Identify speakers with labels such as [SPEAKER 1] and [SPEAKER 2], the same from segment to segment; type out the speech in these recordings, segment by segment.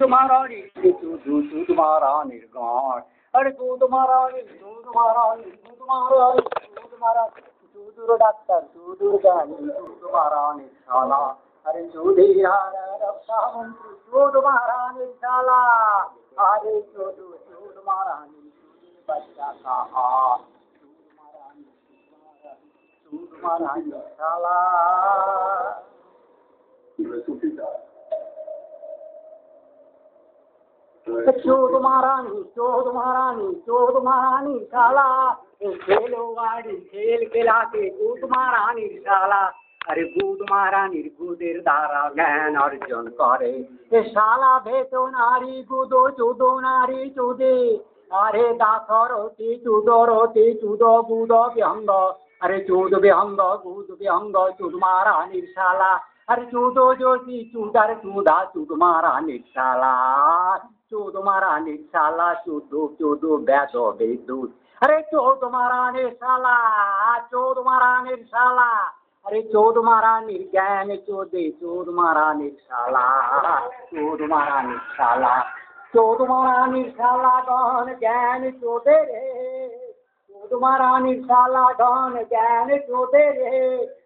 [SPEAKER 1] तुम्हारा तुम्हारा निर्गाण अरे तू तुम्हारा तू तुम्हारा तू तुम्हारा तू तुम्हारा तू दूर डॉक्टर, तू दूर गानी, तू तुम्हारा निशाला अरे तू धीरा रक्षा मंत्री, तू तुम्हारा निशाला अरे तू तू तू तुम्हारा बच्चा का तुम्हारा तू तुम्हारा निशाला चोद महारानी चोद महारानी चोद महारानी शाला खेलो गाड़ी खेल खिलाते दूध महारानी शाला अरे दूध महारानी গুদের দ্বারা জ্ঞান অর্জন করে এ শালা ভেতো নারী গুদো চুদো নারী চুদে আরে দাসরতি চুদরতি চুদ গুদ বিহঙ্গ আরে চুদ বিহঙ্গ গুদ বিহঙ্গ চুদ মহারানীর শালা अरे चूदो जोशी, चूदार चूदा, चूद मारा निशाला, चूद मारा निशाला, चूदो चूदो बैदो बेदूत अरे चौद मारा निशाला, चौद मारा निशाला, अरे चौद मारा निर्ज्ञान चौदे, चौद मारा निशाला, चौद मारा निशाला, चौद मारा निशाला गहन ज्ञान चौदे रे। चौद मारा निशाला गहन ज्ञान चौदे रे।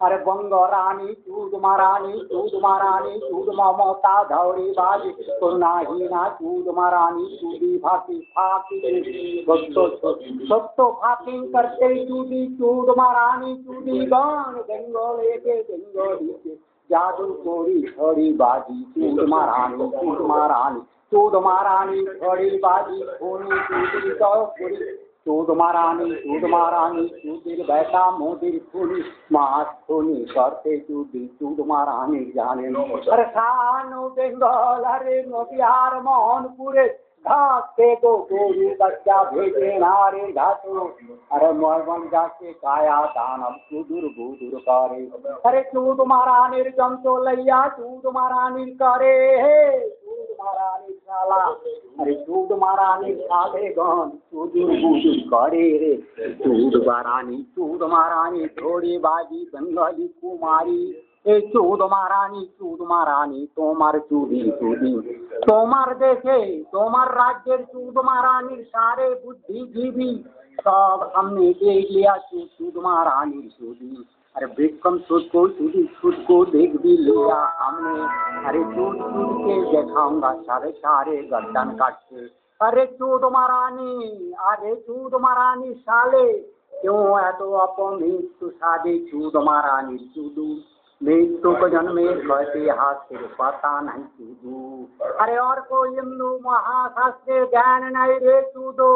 [SPEAKER 1] अरे बंग रानी चूद मारानी चूद मारानी चूद ममता धौड़ी बाजी करुणाहीना चूद मारानी चूदी भाती, फाकी सत्तो सत्तो फाकिंग करते चूदी चूद मारानी चूदी गान गंगोले के गंगोली के जादू कोरी थोड़ी बाजी चूद मारानी चूद मारानी चूद मारानी थोड़ी बाजी खोनी चूदी तो पूरी चूद मारानी चूद मारानी चूदिर बैठा खूनी मास खूनी करते चूदी चूद मारानी जाने। बेंगल, अरे बिहार मोहनपुरे। घास के दो गोरी, बच्चा भेजे नारे घाटो। अरे मरबन जाके काया दानव सुदूर बुदूर करे। अरे चूद मारानी जमतो लैया चूद मारानी करे। हे चूद मारानी महारानी महारानी थोड़ी बाजी, बंगाली कुमारी। चूद महारानी चूद महारानी चूदी चूदी राज्य चूद महारानी, सारे बुद्धिजीवी। सब हमने देख लिया चूद महारानी चूदी अरे विक्रम सूद को चूदी सूद को देख भी लिया हमने। अरे चूद चूद के दिखाऊँगा सारे सारे गर्दन काट के अरे चूद महारानी, अरे चूद महारानी साले, क्यों है तो अपमित सादे चूद महारानी चूदू। मृत्यु को जन्मे कहते हाथ से पता नहीं चूदू। अरे और कोई हिंदू महाशास्त्र ज्ञान नहीं रे चूदो।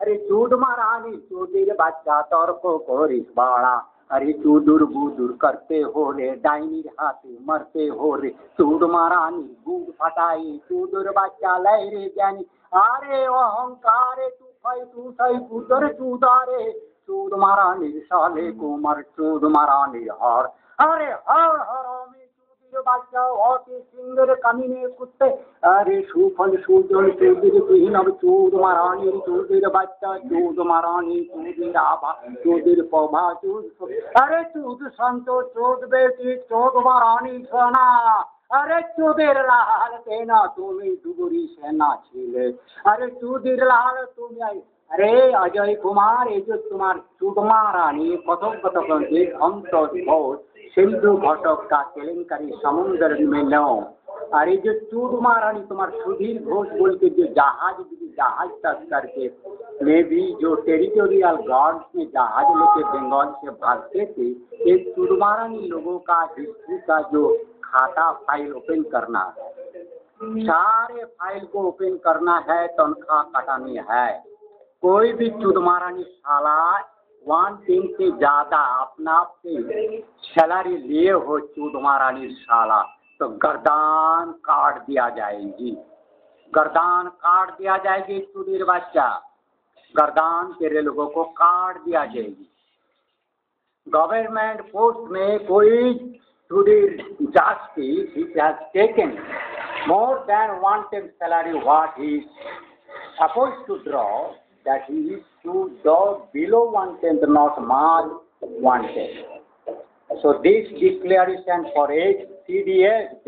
[SPEAKER 1] अरे चूद महारानी चूदिर बच्चा तर्क को बाड़ा। अरे चूदुर बूदुर करते हो रे डाइनी हाथे मरते हो रे चूड़ महारानी बूद फटाई चूदुर बच्चा लय रे ज्ञानी अरे अहंकार तू खै तू सही पुतर चूदारे चूड़ महारानी साले कुमार चूड़ महारानी हर अरे हर हरामी বাজাও অতি সুন্দর কামিনে কুত্তে। আরে সুফল সুজন চৌধুরী তুহিন হবে বাচ্চা চৌদ মারানি চৌধুরীর আভা চৌধুরীর প্রভা চৌধ আরে চৌধ সন্ত চৌদ বেটি চৌদ মারানি সোনা। আরে চুদির লাল সেনা, তুমি ডুবুরি সেনা ছিলে। আরে চুদির লাল তুমি अरे अजय कुमार ये जो तुम्हार चुदमा रानी तो बहुत सिंधु घटक का केलेंकारी समुद्र में लो अरे जो चूडमा रानी, तुम्हार सुधीर घोष बोल के जो जहाज़ जहाज़ तक करके, में भी जो टेरिटोरियल गार्ड्स में जहाज़ लेके बंगाल से भागते थे, ये चूडमा रानी लोगों का हिस्ट्री का जो खाता फ़ाइल ओपन करना सारे फ़ाइल को ओपन करना है, तनख्वाह कटानी है। कोई भी चुदमारानी साला वन टीम से ज़्यादा अपना से सैलरी लिए हो चुदमारानी साला तो गर्दान काट दिया जाएगी। गर्दान काट दिया जाएगी चुदीर बच्चा। गर्दान तेरे लोगों को काट दिया जाएगी। गवर्नमेंट पोस्ट में कोई चुदीर justice taken more than one tenth salary what he is that he is to draw below one tenth, not much one tenth. So this declaration for age CDS